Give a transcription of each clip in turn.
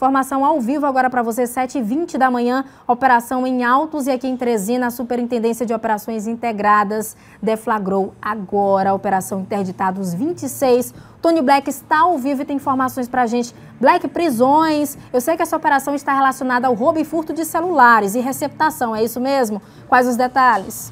Informação ao vivo agora para você, 7h20 da manhã, operação em Altos e aqui em Teresina, a Superintendência de Operações Integradas deflagrou agora a Operação Interditados 26. Tony Black está ao vivo e tem informações para a gente. Black, prisões. Eu sei que essa operação está relacionada ao roubo e furto de celulares e receptação, é isso mesmo? Quais os detalhes?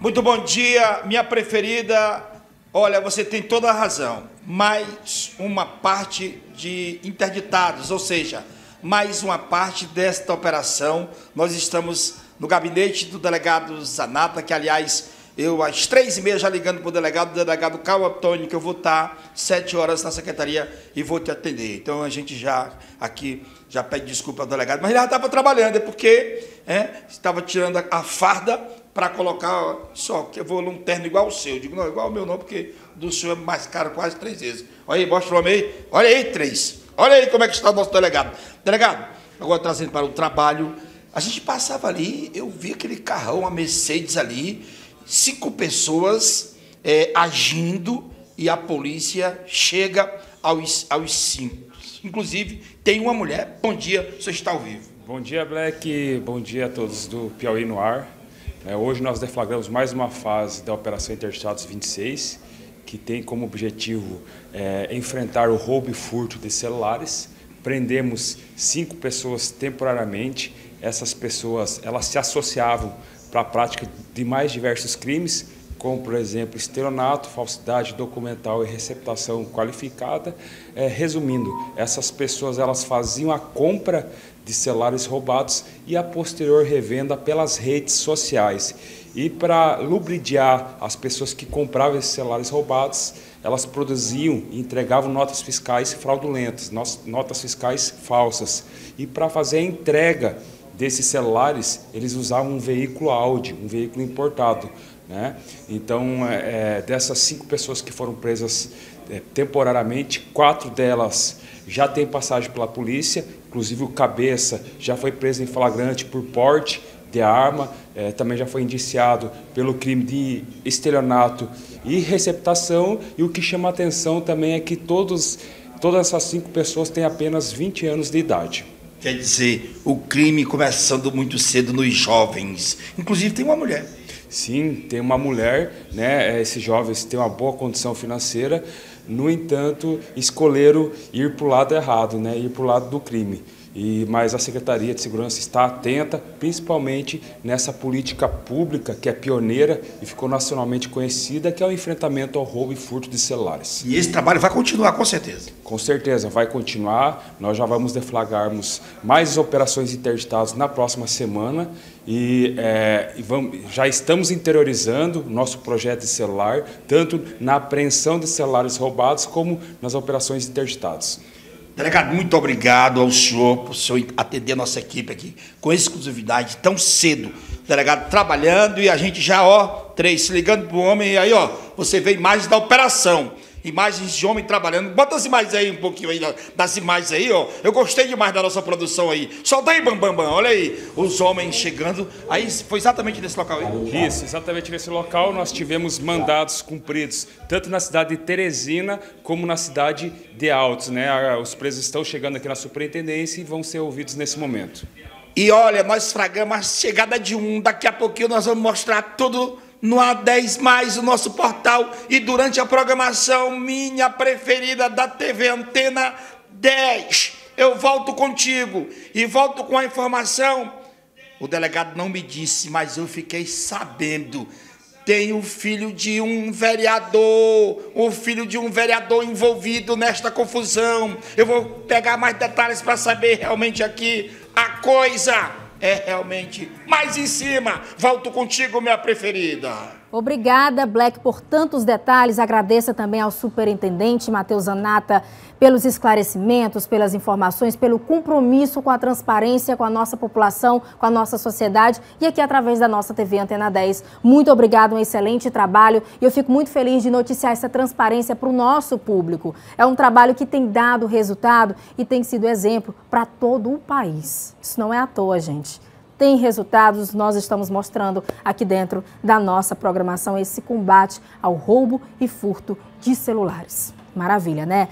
Muito bom dia, minha preferida. Olha, você tem toda a razão. Mais uma parte de interditados, ou seja, mais uma parte desta operação. Nós estamos no gabinete do delegado Zanata, que aliás eu às três e meia já ligando para o delegado, o delegado Cal Antônio, que eu vou estar sete horas na secretaria e vou te atender. Então a gente já aqui já pede desculpa ao delegado, mas ele já estava trabalhando, é porque é, estava tirando a farda para colocar só, que eu vou num terno igual o seu. Eu digo, não, igual o meu não, porque do seu é mais caro quase três vezes. Olha aí, mostra o homem aí. Olha aí, três. Olha aí como é que está o nosso delegado. Delegado, agora trazendo para o trabalho, a gente passava ali, eu vi aquele carrão, a Mercedes ali, cinco pessoas é, agindo e a polícia chega aos, aos cinco. Inclusive, tem uma mulher. Bom dia, você está ao vivo. Bom dia, Black. Bom dia a todos do Piauí no ar. É, hoje nós deflagramos mais uma fase da Operação Interestados 26, que tem como objetivo é, enfrentar o roubo e furto de celulares. Prendemos cinco pessoas temporariamente. Essas pessoas elas se associavam para a prática de mais diversos crimes, como, por exemplo, estelionato, falsidade documental e receptação qualificada. É, resumindo, essas pessoas elas faziam a compra de celulares roubados e a posterior revenda pelas redes sociais. E para lubridiar as pessoas que compravam esses celulares roubados, elas produziam e entregavam notas fiscais fraudulentas, notas fiscais falsas. E para fazer a entrega desses celulares, eles usavam um veículo Audi, um veículo importado. Né? Então, é, é dessas cinco pessoas que foram presas é, temporariamente, quatro delas já têm passagem pela polícia Inclusive o cabeça já foi preso em flagrante por porte de arma, é, também já foi indiciado pelo crime de estelionato e receptação. E o que chama a atenção também é que todos, todas essas cinco pessoas têm apenas 20 anos de idade. Quer dizer, o crime começando muito cedo nos jovens. Inclusive tem uma mulher. Sim, tem uma mulher, né? Esses jovens têm uma boa condição financeira, no entanto, escolheram ir para o lado errado, né? ir para o lado do crime. E, mas a Secretaria de Segurança está atenta, principalmente nessa política pública que é pioneira e ficou nacionalmente conhecida, que é o enfrentamento ao roubo e furto de celulares. E esse trabalho vai continuar, com certeza? Com certeza, vai continuar. Nós já vamos deflagrarmos mais operações interditadas na próxima semana e, é, e vamos, já estamos interiorizando nosso projeto de celular, tanto na apreensão de celulares roubados como nas operações interditadas. Delegado, muito obrigado ao senhor por senhor atender a nossa equipe aqui com exclusividade tão cedo. Delegado trabalhando e a gente já, ó, três, se ligando para o homem, e aí, ó, você vê imagens da operação imagens de homem trabalhando. Bota as imagens aí um pouquinho aí, das imagens aí, ó. Eu gostei demais da nossa produção aí. Solta aí, bam, bam, bam. Olha aí, os homens chegando. Aí foi exatamente nesse local aí? Isso, exatamente nesse local nós tivemos mandados cumpridos, tanto na cidade de Teresina como na cidade de Altos, né? Os presos estão chegando aqui na superintendência e vão ser ouvidos nesse momento. E olha, nós fragamos a chegada de um. Daqui a pouquinho nós vamos mostrar tudo no A10 Mais, o nosso portal, e durante a programação minha preferida da TV Antena 10. Eu volto contigo e volto com a informação. O delegado não me disse, mas eu fiquei sabendo. Tem o filho de um vereador, o filho de um vereador envolvido nesta confusão. Eu vou pegar mais detalhes para saber realmente aqui a coisa é realmente mais em cima. Volto contigo, minha preferida. Obrigada, Black, por tantos detalhes. Agradeça também ao superintendente Matheus Anata pelos esclarecimentos, pelas informações, pelo compromisso com a transparência com a nossa população, com a nossa sociedade e aqui através da nossa TV Antena 10. Muito obrigado, um excelente trabalho e eu fico muito feliz de noticiar essa transparência para o nosso público. É um trabalho que tem dado resultado e tem sido exemplo para todo o país. Isso não é à toa, gente tem resultados. Nós estamos mostrando aqui dentro da nossa programação esse combate ao roubo e furto de celulares. Maravilha, né?